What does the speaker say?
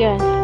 对。